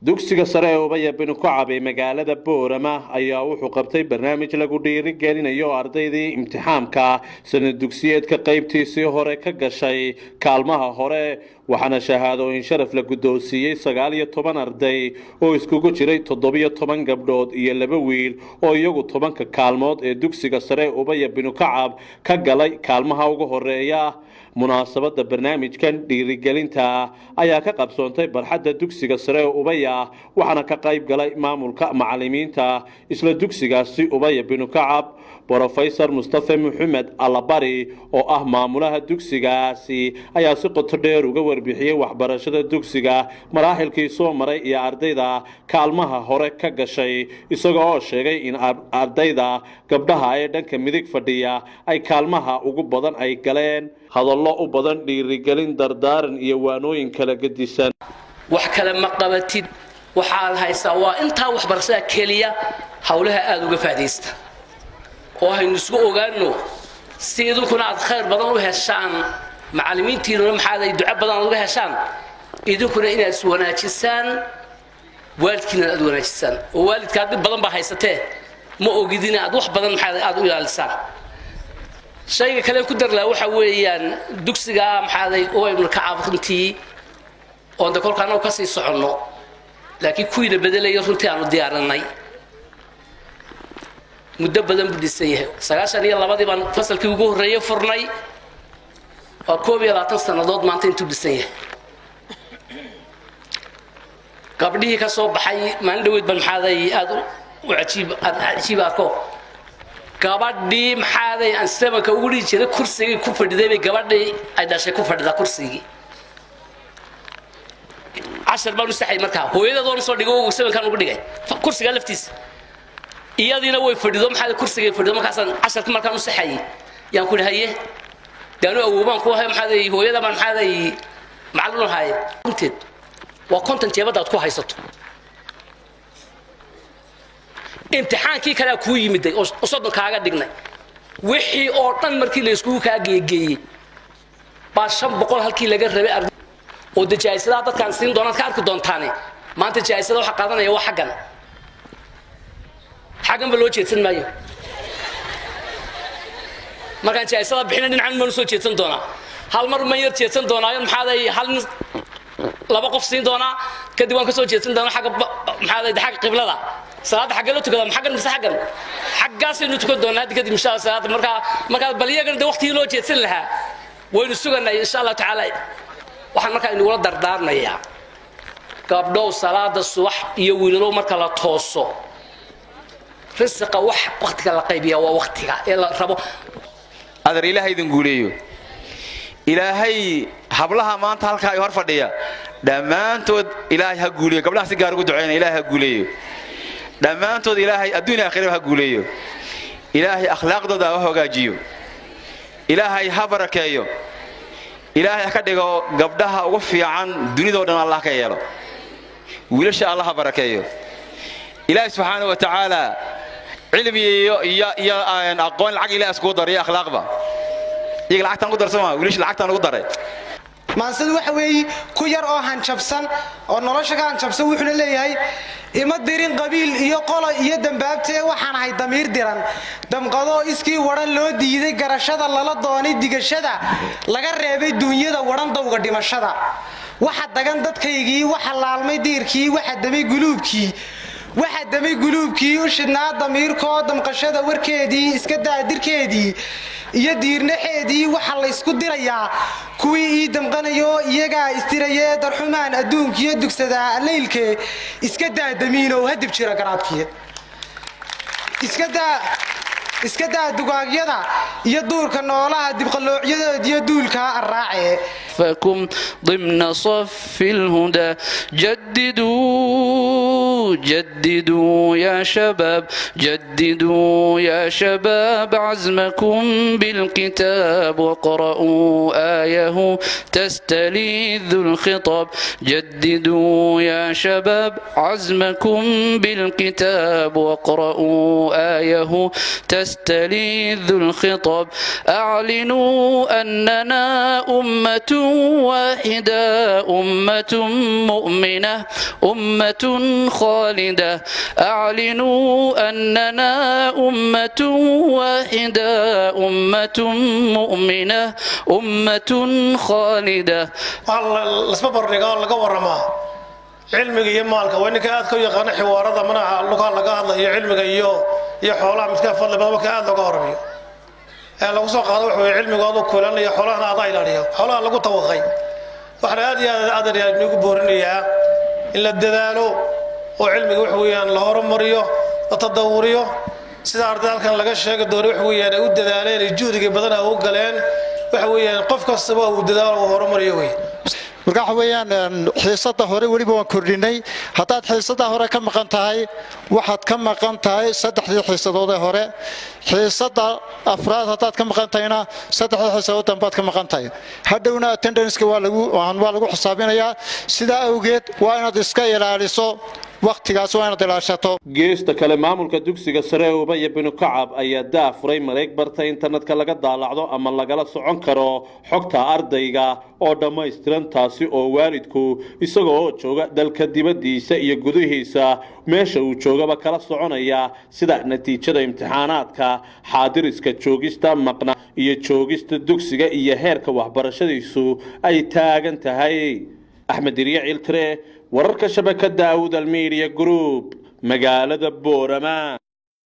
dugsiga sare ee ubaya binu kacab ee magaalada boorama ayaa wuxuu qabtay barnaamij lagu dhiirigelinayo ardaydii imtixaamka. Sanad dugsiyeedka qaybtiisii hore ka gashay kaalmaha hore waxaana shahaadooyin sharaf la guddoonsiiyey sagaal iyo toban arday oo iskugu jiray toddobiyo toban gabdhood iyo laba wiil oo iyagu tobanka kaalmood ee dugsiga sare ubaya binu kacab ka galay kaalmaha ugu horreeya munaasabada barnaamijkan dhiirigelinta ayaa ka qabsoontay barxadda dugsiga sare ee ubaya waxaana ka qayb galay maamulka macalimiinta isla dugsigaasi ubaya binu kacab brofesor mustafe maxamed allabari oo ah maamulaha dugsigaasi ayaa si qoto dheer uga warbixiyey waxbarashada dugsiga maraaxilkii soo maray iyo ardayda kaalmaha hore ka gashay isaga oo sheegay in ardayda gabdhaha ee dhanka midig fadhiya ay kaalmaha ugu badan ay galeen hadallo u badan dhiirigelin dardaaran iyo waanooyin kala gedisan. Wax kale ma qabatid waxaad haysaa waa intaa waxbarashada keliya howlaha aada uga faadaysta oo haynu isku ogaano si idinkuna aad khayr badan u heshaan macalimiintiinuna maxaad ay duco badan aad uga heshaan? Idinkuna inaad is wanaajisaan waalidkiina aad wanaajisaan. Oo waalidkaa dhib badan baa haysatee? Ma ogidina aad wax badan maxaad aad u ilaalisaan. Shayga kale ku darlaa waxa weeyaan dugsigaa maxaaday waynu ka caabrintii oon de annagu ka sii soconno. Laakiin kuwiina bedelaya runtii aanu diyaarinay muddo badan buu dhisan yahay. Sagaashan iyo labadii baan fasalkii ugu horreeyey furnay. Waa koob iyo labaatan sannadood maanta intuu dhisan yahay. Gabdhihii ka soo baxay maalin dhaweyd baan maxaaday aada u cajiib aad cajiib arko gabadhii maxaaday aan sebanka ugu dhihi jiray kursigii ku fadhiday bay gabadhii ay dhashay ku fadhidaa kursigii. Cashar baan u saxay markaa. Hooyadeedoona soo dhigay sebankan ugu dhigay. Kursigaa laftiisa iyadiina way fadhido maxaa kursigay fadhido? Markaasaan casharka markaan u saxayay yaan ku haye daanu awoobaan ku ahay maxaaday hooyada baan maxaaday macallin u ahaye runteed waa konton jeebadda ku haysato. Imtixaankii kalea kuu yimiday oo soddon kaaga dhignay. Wixii oo dhan markii la kaa geegeeyey baa shan boqol halkii laga rabay oo de jaayisadaha dadkaan siin doonaad ka arki doontaane. Maanta jaayisada waxa qaadanaya waa xaggan xaggan ba loo jeedsan maayo markaan jaayisada bixina dhinacan maan u soo jeedsan doonaa hal mar man jeedsan doonaayo maxaaday hal nin laba qof siin doonaa kadib waan ka soo jeedsan doonaa xagga maxaaday xagga qiblada salaada xaggee la tukada xaggan mise xaggan xaggaasaynu tukan doonaa haddi kadib insha allah salaada markaa markaa bal de waqtigii loo jeedsan lahaa waynu suganay insha allah tacaala waxaan markaa inugula dardaarnayaa gabdhow salaada subax iyo wiilalow marka la tooso risiqa wax waqtiga la qaybiya waa waqtiga ee la rabo. Adar ilaahay idin guuleeyo. Ilaahay hablaha maanta halkaa ay hor fadhiya. Dhammaantood ilaahay ha guuleeyo. Gabdhaha si gaar ugu duceyna ilaahay ha guuleeyo. Dhammaantood ilaahay adduun aakhiraba ha guuleeyo. Ilaahay akhlaaqdooda ha hogaajiyo. Ilaahay ha barakeeyo. Ilaahay ha ka dhigo gabdhaha ugu fiican dunidao dhan allah ka yeelo. Wiilasha allah ha barakeeyo. Ilaahay subxaana wa tacaala cilmi iyo iyo aqoon lacag ilaah iskugu dariyo akhlaaqba. Iyaga lacagtaan ku darsama wiilasha lacagtaan ugu daray. Maansadu waxa weeye ku yar oo hanjabsan oo nolosha ka hanjabsan wuxuuna leeyahay ima dirin qabiil iyo qolo iyo dambaabtee waxaan ahay damiir diran. Damqadoo iskii wadhan loo diiday garashada lala doonay digashada laga reebay duunyada wadhan dawga dhimashada. Waxa dagan dadkaygii waxa laalmay diirkii waxa damay guluubkii waxa damay guluubkii u shidnaa damiirkoo damqashada warkeedii iska daadirkeedii iyo diirnaxeedii waxa laysku dirayaa. Kuwii ii damqanayo iyagaa istirayee darxumaan adduunkiyo dugsadaa allaylkee iska daa hadib jira garaadkiya iska daa dugaagyada iyo duurka noolaha dibqalloocyadoodio duulkaa arraace fakum dimna safi lhudaa jadiduu جددوا يا شباب جددوا يا شباب عزمكم بالكتاب واقرأوا آية تستلذ الخطاب. جددوا يا شباب عزمكم بالكتاب واقرأوا آية تستلذ الخطاب. أعلنوا أننا أمة واحدة أمة مؤمنة أمة خالدة أعلنوا أننا أمة واحدة أمة مؤمنة أمة خالدة lasma bardhigaa laga waramaa cilmiga iyo maalka waa ninka aad ka yaqaana xiwaarada manaha lugaa laga hadlayo cilmiga iyo iyo xoolaha midka fadli badan marka aad looga waramiyo ee lagu soo qaado waxa weye cilmigu aduu kulanaya xoolahana adaa ilaaliyo xoolaha lagu tawaqay waxaan aad iyo aad aad aad inugu boorinayaa in la dadaalo oo cilmiga waxa weeyaan la horumariyo la tadawuriyo. Sida arday halkan laga sheegi doono waxa weeyaan ay u dadaaleen ay juhdiga badan u galeen waxa weeyaan qof kastaba uu dadaalo uu horumariyo wey. Marka waxa weeyaan xiisadda hore weliba waan kordhinay. Haddaad xiisadda hore ka maqan tahay waxaad ka maqan tahay saddexdii xiisadood ee hore. Xiisadda afraad haddaad ka maqan tahayna saddexdii xiisadood dambaad ka maqan tahay. Hadhowna attendanceka waa lagu waa lagu xisaabinayaa. Sidaa awgeed waa inaad iska ilaaliso wakhtigaas waa inaad ilaashato geesta kale maamulka dugsiga sare ubaya binu kacab ayaa daafuray mareeg barta internetka laga daalacdo ama lagala socon karo xogta ardayga oo dhammaystiran taasi oo waalidku isaga oo jooga dalka dibaddiisa iyo gudihiisa meesha uu joogaba kala soconaya sida natiijada imtixaanaadka xaadiriska joogista maqna iyo joogista dugsiga iyo heerka waxbarashadiisu ay taagan tahay. Axmed dirye ciltire wararka shabakada awdal media group magaalada boorama